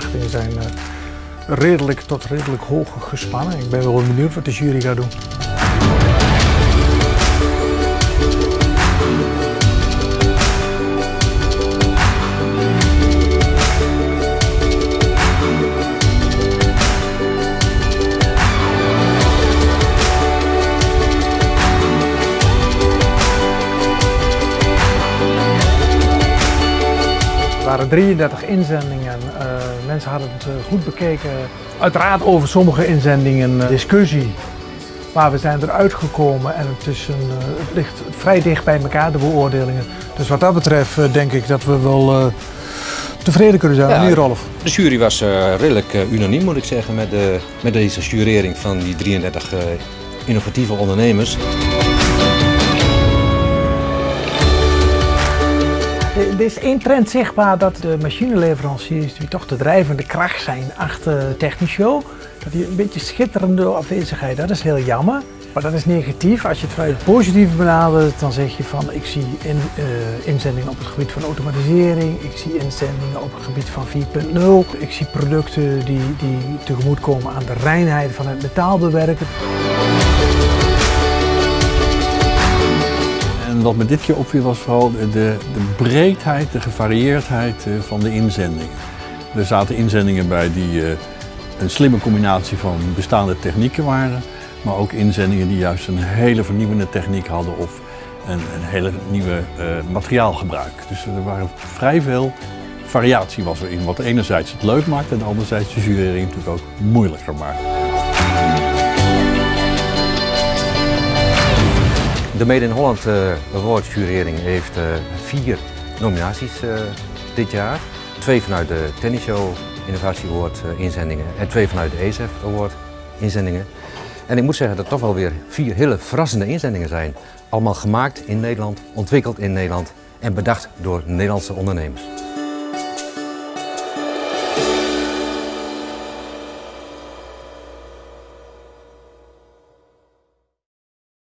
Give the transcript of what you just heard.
verwachtingen zijn uh, redelijk tot redelijk hoog gespannen. Ik ben wel benieuwd wat de jury gaat doen. Er waren 33 inzendingen. Uh, mensen hadden het uh, goed bekeken. Uiteraard over sommige inzendingen uh, discussie. Maar we zijn eruit gekomen en het, is een, het ligt vrij dicht bij elkaar, de beoordelingen. Dus wat dat betreft denk ik dat we wel tevreden kunnen zijn. Ja, Meneer Rolf. De jury was redelijk unaniem, moet ik zeggen, met, de, met deze jurering van die 33 innovatieve ondernemers. Er is één trend zichtbaar dat de machineleveranciers, die toch de drijvende kracht zijn achter Technishow, dat die een beetje schitterende afwezigheid, dat is heel jammer. Maar dat is negatief. Als je het vanuit het positieve benadert, dan zeg je van ik zie uh, inzendingen op het gebied van automatisering, ik zie inzendingen op het gebied van 4.0, ik zie producten die, die tegemoetkomen aan de reinheid van het metaalbewerken. Wat me dit keer opviel was vooral de, de breedheid, de gevarieerdheid eh, van de inzendingen. Er zaten inzendingen bij die eh, een slimme combinatie van bestaande technieken waren, maar ook inzendingen die juist een hele vernieuwende techniek hadden of een, een hele nieuwe uh, materiaalgebruik. Dus er waren vrij veel variatie was erin, wat enerzijds het leuk maakt en anderzijds de jurering natuurlijk ook moeilijker maakt. De Made in Holland uh, Award jurering heeft uh, vier nominaties uh, dit jaar. Twee vanuit de Tennis Show Innovatie Award inzendingen en twee vanuit de ESEF Award inzendingen. En ik moet zeggen dat het toch wel weer vier hele verrassende inzendingen zijn. Allemaal gemaakt in Nederland, ontwikkeld in Nederland en bedacht door Nederlandse ondernemers.